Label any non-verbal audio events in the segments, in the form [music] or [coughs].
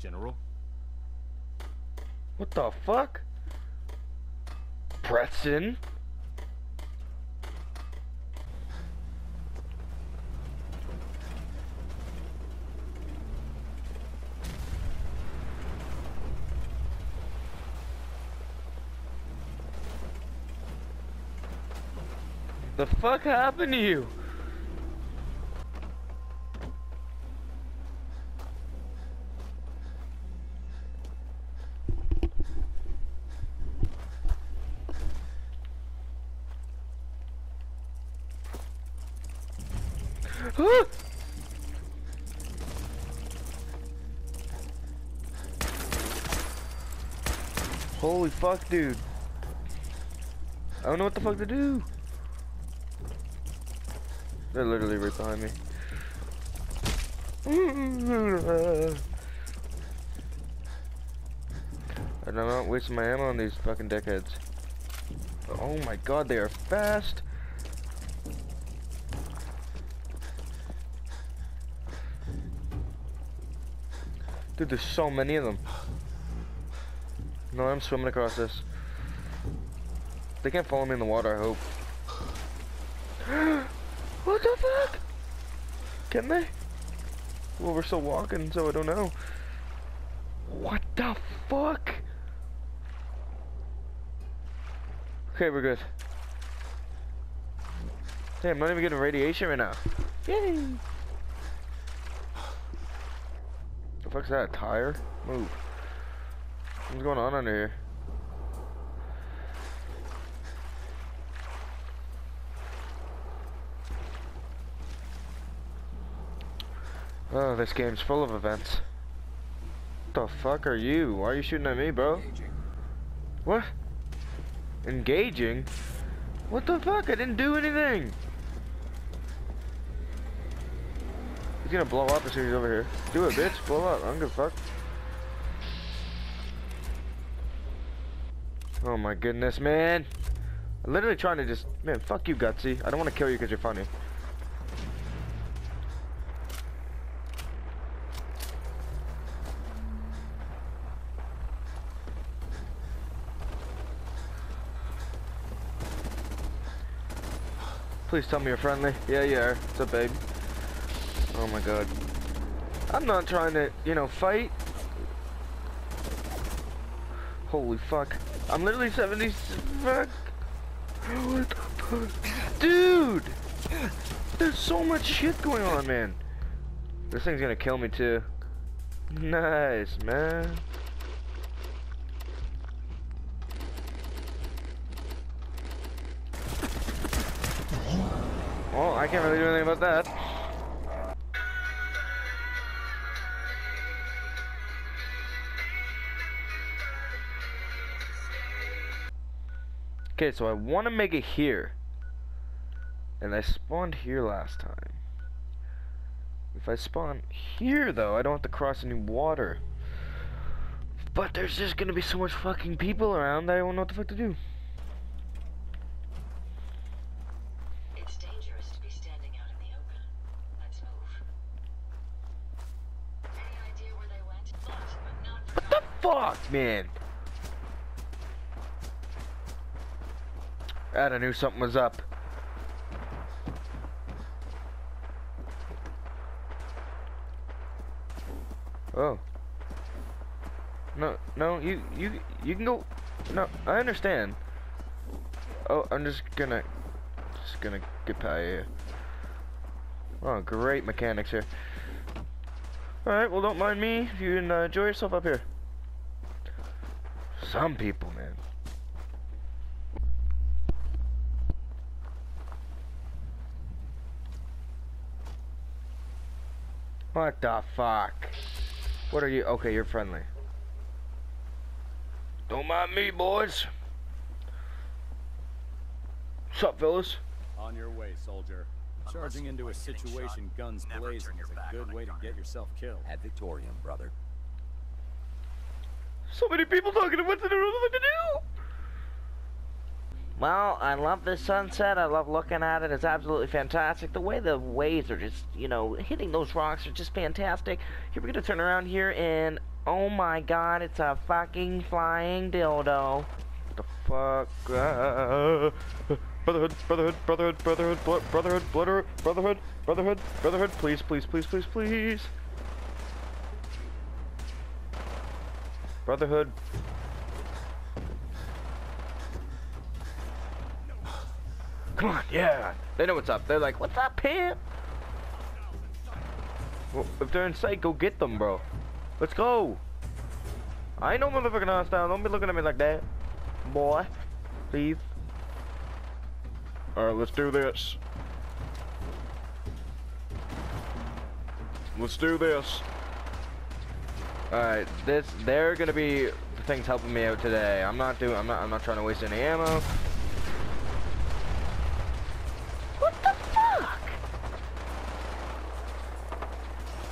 General? What the fuck? Preston? The fuck happened to you? Holy fuck, dude. I don't know what the fuck to do. They're literally right behind me. [laughs] I'm not wasting my ammo on these fucking deckheads. Oh my god, they are fast. Dude, there's so many of them. No, I'm swimming across this. They can't follow me in the water, I hope. [gasps] what the fuck? Can they? Well, we're still walking, so I don't know. What the fuck? Okay, we're good. Hey, I'm not even getting radiation right now. Yay! The fuck's that? A tire? Move. What's going on under here? Oh, this game's full of events. What the fuck are you? Why are you shooting at me, bro? Engaging. What? Engaging? What the fuck? I didn't do anything! He's gonna blow up as soon as he's over here. Do it, bitch. Blow up. I don't give a fuck. Oh my goodness, man. I'm literally trying to just... Man, fuck you, Gutsy. I don't want to kill you because you're funny. Please tell me you're friendly. Yeah, you are. What's up, babe? Oh my god. I'm not trying to, you know, fight. Holy fuck. I'm literally 70. Fuck. What the fuck? Dude! There's so much shit going on, man. This thing's gonna kill me too. Nice, man. Well, I can't really do anything about that. Okay, so I want to make it here. And I spawned here last time. If I spawn here, though, I don't have to cross any water. But there's just gonna be so much fucking people around that I won't know what the fuck to do. It's dangerous to be standing out in the open. Let's move. Any idea where they went? But, but not What the fuck, man? I knew something was up. Oh. No, no, you, you, you can go. No, I understand. Oh, I'm just gonna, just gonna get by you. Oh, great mechanics here. Alright, well don't mind me if you enjoy yourself up here. Some people, man. What the fuck? What are you? Okay, you're friendly. Don't mind me, boys. What's up, fellas? On your way, soldier. Charging into a situation guns blazing is a good way to get yourself killed. Ad Victoriam, brother. So many people talking to what to do, what to Well, I love this sunset. I love looking at it. It's absolutely fantastic. The way the waves are just, you know, hitting those rocks are just fantastic. Here, we're gonna turn around here and, oh my god, it's a fucking flying dildo. The fuck? [laughs] Brotherhood, brotherhood, brotherhood, brotherhood, brotherhood, brotherhood, brotherhood, brotherhood, brotherhood, please, please, please, please, please. Brotherhood. Come on, yeah. They know what's up. They're like, what's up, pimp? Well, if they're in sight, go get them, bro. Let's go. I ain't no motherfucking hostile. Don't be looking at me like that. Boy. Please. Alright, let's do this. Let's do this. Alright, this they're gonna be the things helping me out today. I'm not doing I'm not I'm not trying to waste any ammo. What the fuck?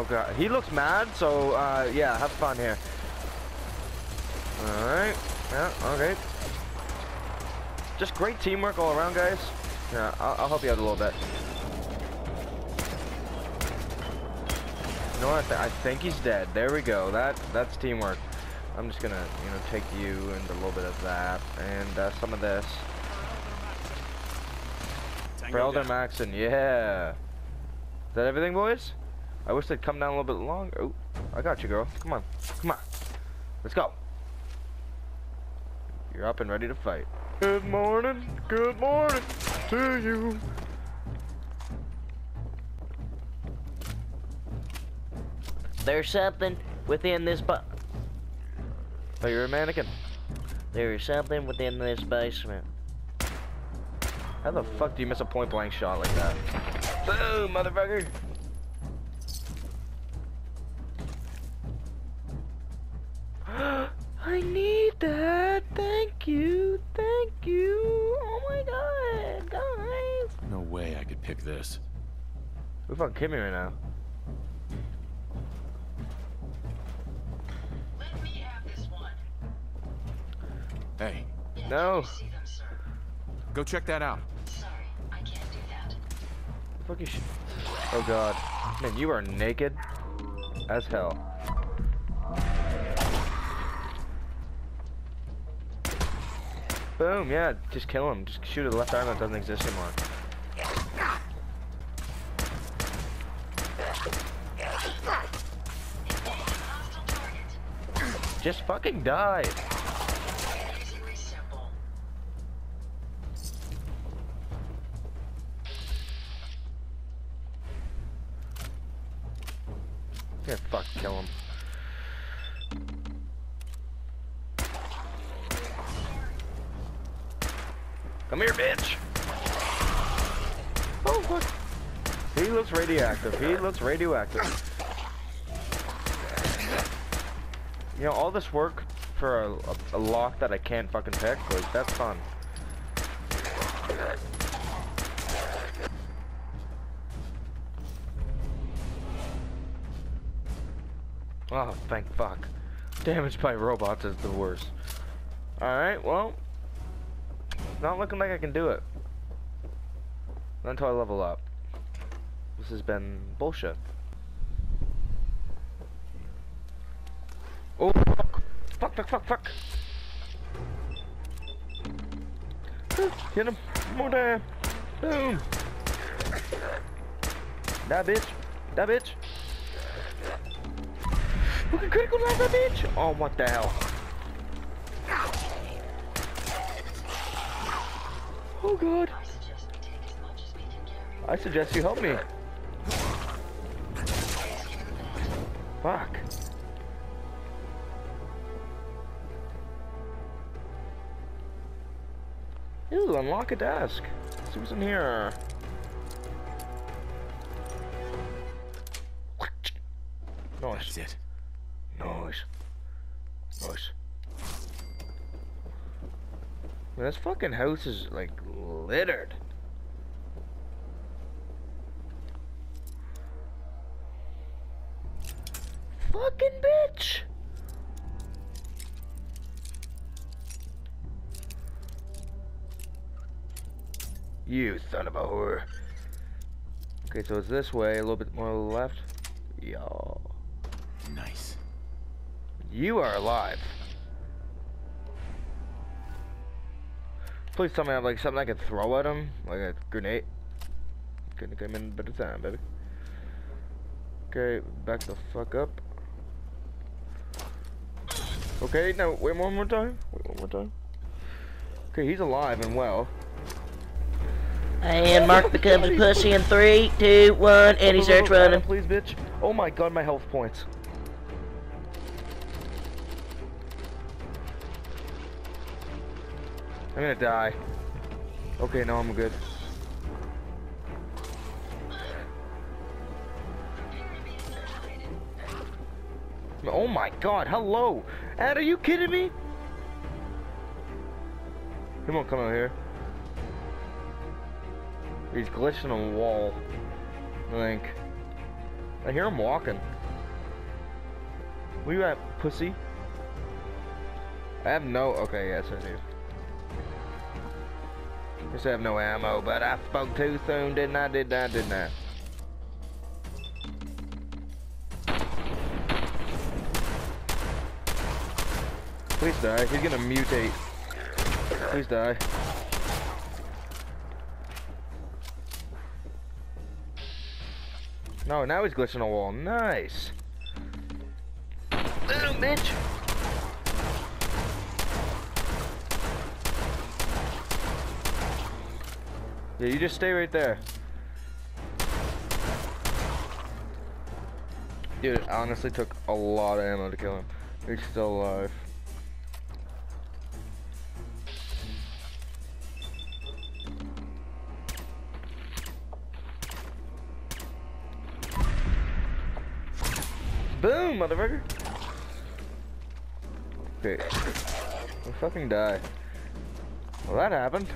Oh god, he looks mad, so uh yeah, have fun here. Alright. Yeah, okay. Just great teamwork all around, guys. Yeah, I'll, I'll help you out a little bit. You know what? I think he's dead. There we go. That that's teamwork. I'm just gonna, you know, take you and a little bit of that and uh, some of this. Tango For Elder. Maxson, yeah. Is that everything, boys? I wish they'd come down a little bit longer. Oh, I got you, girl. Come on, come on. Let's go. You're up and ready to fight. Good morning, good morning to you. There's something within this bu- Oh, you're a mannequin. There is something within this basement. How the fuck do you miss a point blank shot like that? Boom, motherfucker. I need that. Thank you. Thank you. Oh my god, guys. No way I could pick this. Who fucking kidding me right now? Let me have this one. Hey, Yes, No. them, go check that out. Sorry, I can't do that. Fuck you Oh god. Man, you are naked as hell. Boom, yeah, just kill him. Just shoot at the left arm that doesn't exist anymore. Just fucking die. Radioactive. He looks radioactive. You know, all this work for a, a, a lock that I can't fucking pick, like, that's fun. Oh, thank fuck. Damage by robots is the worst. Alright, well. Not looking like I can do it. Not until I level up. This has been bullshit. Oh, fuck. Fuck, fuck, fuck, fuck. [gasps] Hit him. More time. Boom. That bitch. That bitch. Fucking critical knife that bitch! Oh, what the hell? Oh god. I suggest we take as much as we can carry. I suggest you help me. Fuck. Ooh, unlock a desk. Let's see what's in here. Nice. That's it. Nice. Nice. Man, this fucking house is like littered. You son of a whore. Okay, so it's this way, a little bit more to the left. Y'all. Nice. You are alive. Please tell me I have like something I can throw at him, like a grenade. Couldn't come in a better time, baby. Okay, back the fuck up. Okay, now wait one more time. Wait one more time. Okay, he's alive and well. And Mark becomes a pussy in three, two, one, and he starts running. Please, bitch. Oh my god, my health points. I'm gonna die. Okay, no, I'm good. Oh my god, hello! Ed, are you kidding me? He won't come out here. He's glitching on the wall. I think. I hear him walking. Where you at, pussy? I have no. Okay, yes, I do. I have no ammo, but I spoke too soon, didn't I? Didn't I? Didn't I? Please die. He's gonna mutate. Please die. No, now he's glitching a wall. Nice. Little bitch. Yeah, you just stay right there. Dude, it honestly took a lot of ammo to kill him. He's still alive. Motherfucker. Okay. We'll fucking die. Well, that happened.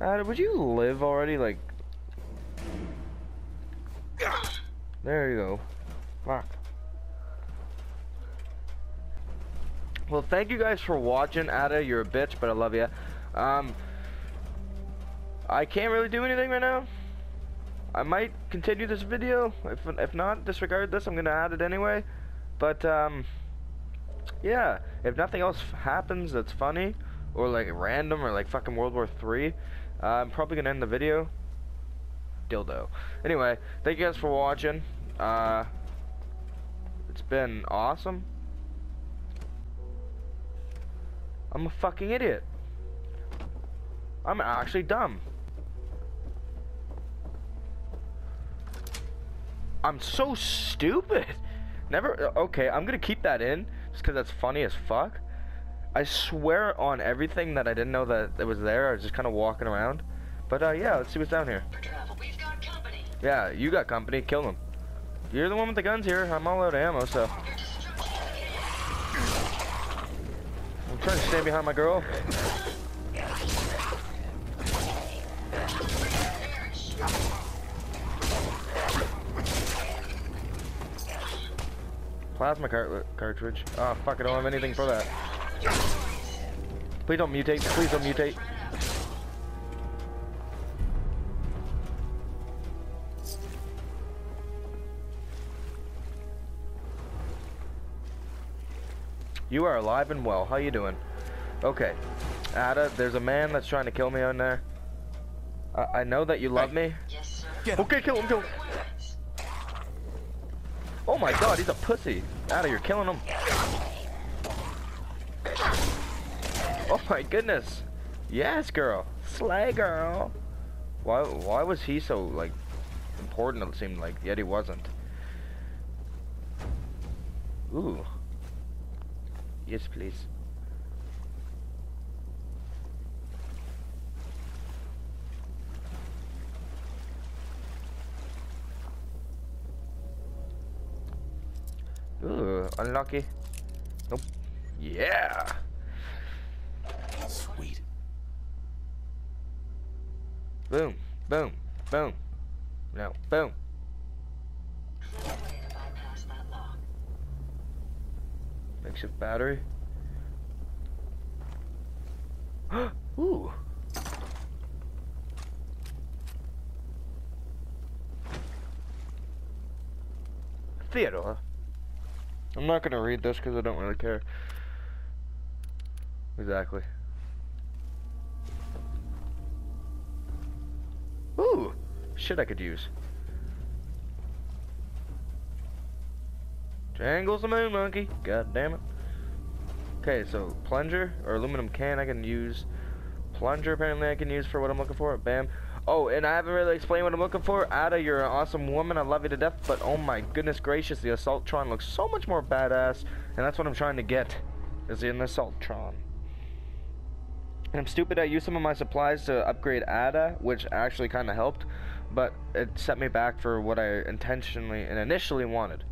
Uh, would you live already? Like. There you go. Fuck. Well, thank you guys for watching. Ada, you're a bitch, but I love you. Um, I can't really do anything right now. I might continue this video. If if not, disregard this. I'm gonna add it anyway. But um, yeah. If nothing else happens that's funny or like random or like fucking World War Three, uh, I'm probably gonna end the video. Dildo. Anyway, thank you guys for watching. Uh, it's been awesome. I'm a fucking idiot. I'm actually dumb. I'm so stupid. [laughs] Never. Okay, I'm gonna keep that in just because that's funny as fuck. I swear on everything that I didn't know that it was there. I was just kind of walking around. But uh, yeah, let's see what's down here. Yeah, you got company. Kill them. You're the one with the guns here. I'm all out of ammo, so I'm trying to stand behind my girl. Plasma cart cartridge. Oh fuck! I don't have anything for that. Please don't mutate. Please don't mutate. You are alive and well. How you doing? Okay. Ada, there's a man that's trying to kill me on there. I, I know that you love me. Yes, sir. Okay, kill him, kill him. Oh my god, he's a pussy. Ada, you're killing him. Oh my goodness. Yes, girl. Slay, girl. Why, why was he so, like, important it seemed like, yet he wasn't? Ooh. Yes, please. unlucky? Nope. Yeah! Sweet. Boom, boom, boom. No, boom. Makeshift battery. [gasps] Ooh. Theodore. I'm not gonna read this because I don't really care. Exactly. Ooh, shit I could use. Jangles the moon monkey. God damn it. Okay, so plunger or aluminum can I can use. Plunger apparently I can use for what I'm looking for. Bam. Oh, and I haven't really explained what I'm looking for. Ada, you're an awesome woman. I love you to death. But oh my goodness gracious, the Assaultron looks so much more badass. And that's what I'm trying to get. Is in the Assaultron. And I'm stupid. I used some of my supplies to upgrade Ada, which actually kind of helped. But it set me back for what I intentionally and initially wanted.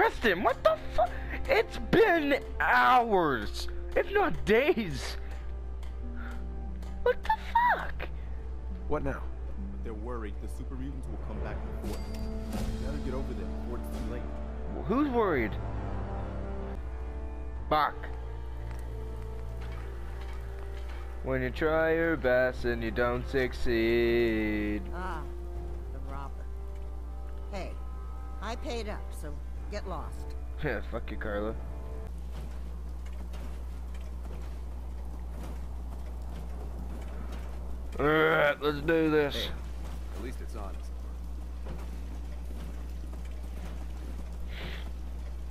Preston, what the fuck? It's been hours, if not days. What the fuck? What now? But they're worried the super mutants will come back and forth. You gotta get over there before it's too late. Who's worried? Bach. When you try your best and you don't succeed. Ah, the robber. Hey, I paid up, so get lost. [laughs] Yeah, fuck you, Carla. Alright, let's do this. Hey, at least it's honest.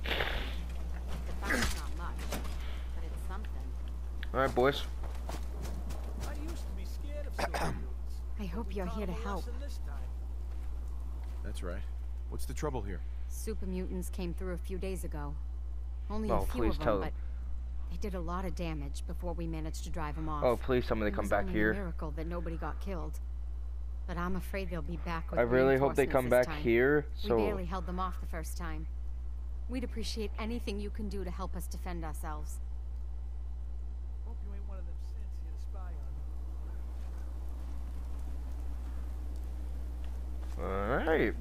The not much, but it's something. Alright, boys. I used to be scared of. [coughs] I hope you're here to help. lesson this time. That's right. What's the trouble here? Super mutants came through a few days ago. Only Oh, a few please of them, tell but they did a lot of damage before we managed to drive them off. Oh, please tell me they come back only here. A miracle that nobody got killed. But I'm afraid they'll be back with I really hope they come back time. here, We barely held them off the first time. We'd appreciate anything you can do to help us defend ourselves. Hope you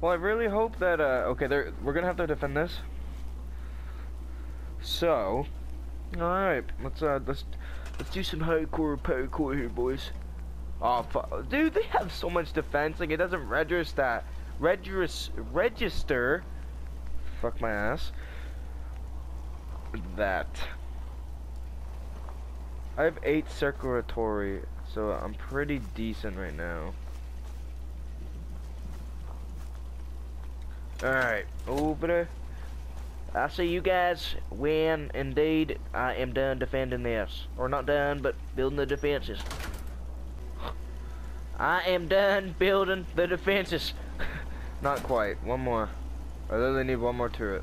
Well, I really hope that, uh, okay, we're gonna have to defend this. So, alright, let's, uh, let's, let's do some hardcore parkour here, boys. Oh, fu- dude, they have so much defense, like, it doesn't register that, regis, register, fuck my ass, that. I have 8 circulatory, so I'm pretty decent right now. Alright, over there. I see you guys when indeed I am done defending this. Or not done, but building the defenses. I am done building the defenses. [laughs] not quite. One more. I literally need one more turret.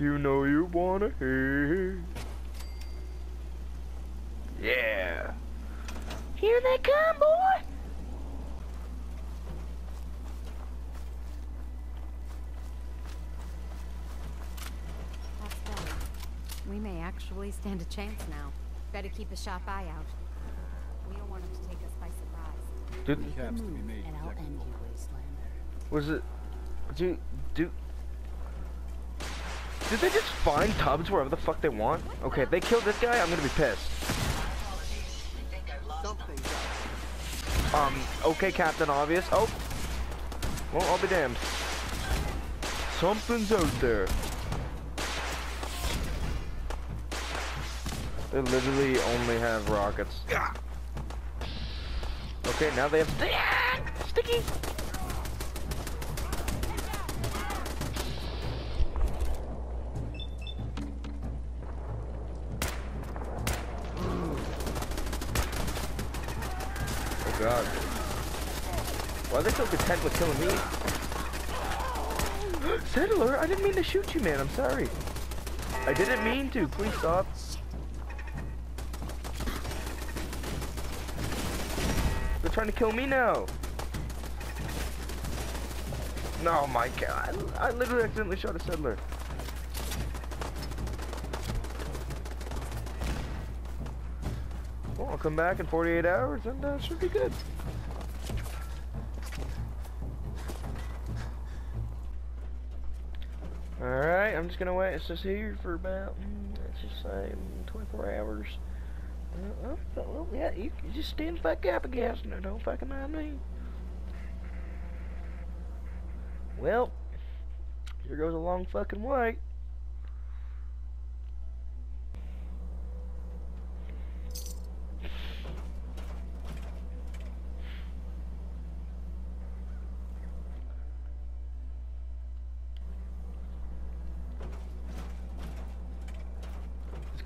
You know you wanna hear. Yeah. Here they come, boy. That's better. We may actually stand a chance now. Better keep a sharp eye out. We don't want them to take us by surprise. Dude, Caps to be made And I'll end detectable. you, Wastelander. was it? Do do. Did they just find tubs wherever the fuck they want? Okay, if they kill this guy, I'm gonna be pissed. Um, okay, Captain Obvious. Oh. Well, I'll be damned. Something's out there. They literally only have rockets. Okay, now they have sticky. Killing me? Settler, I didn't mean to shoot you, man. I'm sorry. I didn't mean to. Please stop. They're trying to kill me now. No, my god. I literally accidentally shot a settler. Well, I'll come back in 48 hours and uh, should be good. Alright, I'm just gonna wait. It's just here for about, mm, let's just say, mm, 24 hours. Uh, oh, well, yeah, you, you just stand the fuck up, I guess. No, don't fucking mind me. Well, here goes a long fucking wait.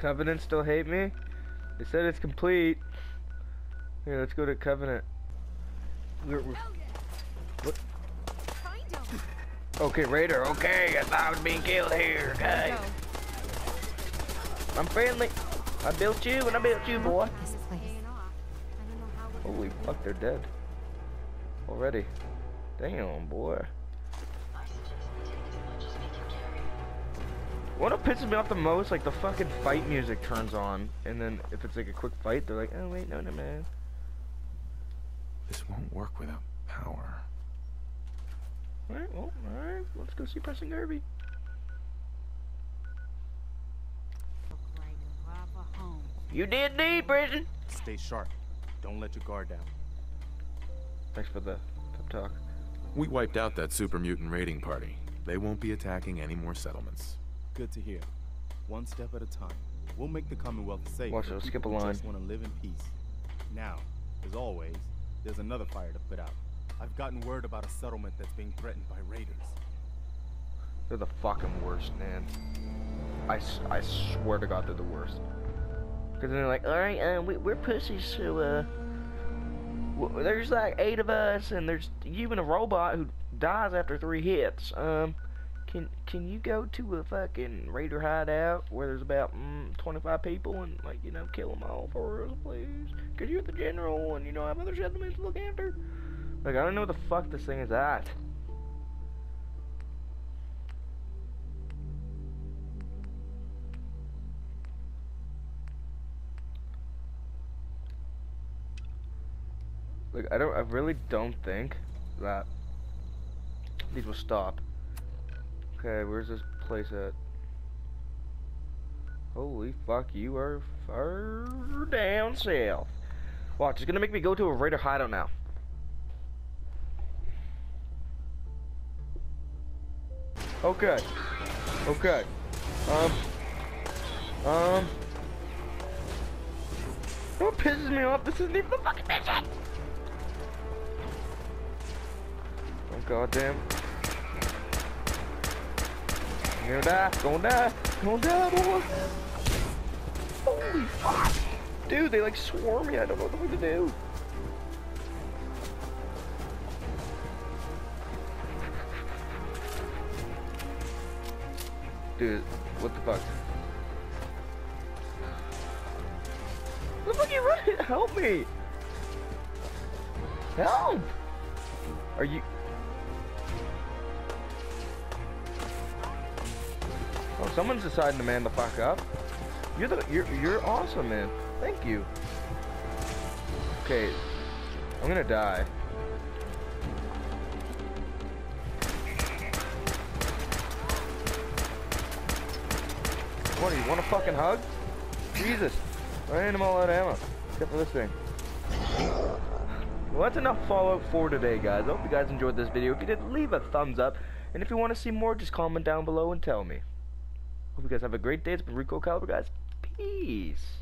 Covenant still hate me? They said it's complete. Here, let's go to Covenant. We're, we're, what? Okay, Raider, okay, I thought I was being killed here, okay? I'm friendly. I built you and I built you, boy. Holy fuck, they're dead. Already. Damn, boy. What pisses me off the most, like the fucking fight music turns on, and then if it's like a quick fight, they're like, oh wait, no, no, man. This won't work without power. Alright, well, alright, let's go see Preston Garvey. Look right in Lava home. You did need prison. Stay sharp. Don't let your guard down. Thanks for the pep talk. We wiped out that super mutant raiding party. They won't be attacking any more settlements. Good to hear. One step at a time. We'll make the Commonwealth safe. Watch it, skip a line. Just want to live in peace. Now, as always, there's another fire to put out. I've gotten word about a settlement that's being threatened by raiders. They're the fucking worst, man. I, I swear to God, they're the worst. Because they're like, alright, uh, we, we're pussies, so, uh, w- there's like eight of us, and there's you and a robot who dies after three hits. Um, can can you go to a fucking raider hideout where there's about mm, 25 people and, like, you know, kill them all for us, please? Because you're the general, and, you know, I have other settlements to look after. Like, I don't know what the fuck this thing is at. Like I don't I really don't think that these will stop. Okay, where's this place at? Holy fuck, you are far down south. Watch, it's gonna make me go to a raider hideout now. Okay. Okay. Um. Um. What pisses me off? This isn't even the fucking mission! Oh goddamn. You're gonna die, gonna die, gonna die, boy. Holy fuck! Dude, they like swarm me, I don't know what to do. Dude, what the fuck? The fuck you running? Help me! Help! Are you? Oh, someone's deciding to man the fuck up. You're the you're you're awesome, man. Thank you. Okay, I'm gonna die. What do you want a fucking hug? Jesus, I ain't all out of ammo, except for this thing. Well, that's enough Fallout 4 today, guys. I hope you guys enjoyed this video. If you did, leave a thumbs up. And if you want to see more, just comment down below and tell me. Hope you guys have a great day. It's been Recoil Caliber, guys. Peace.